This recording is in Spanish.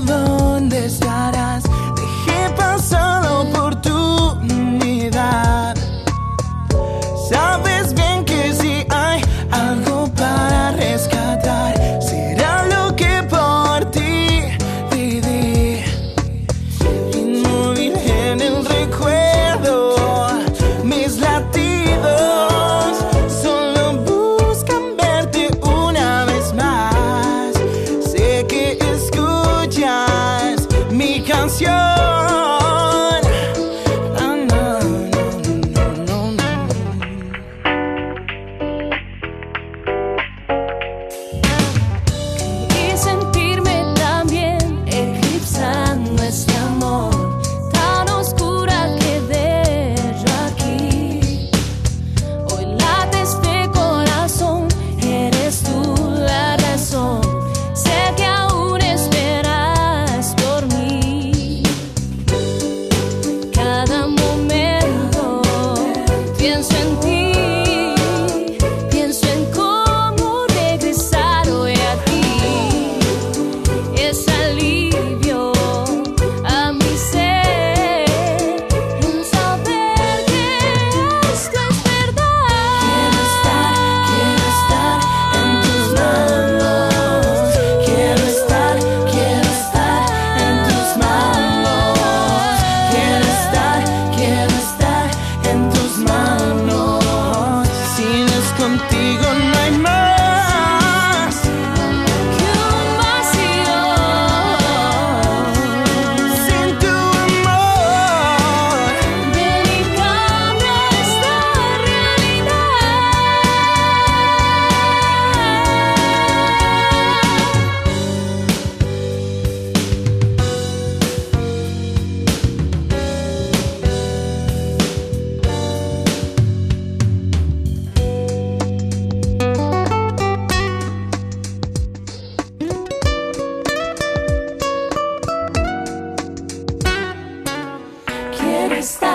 dónde estarás Stop.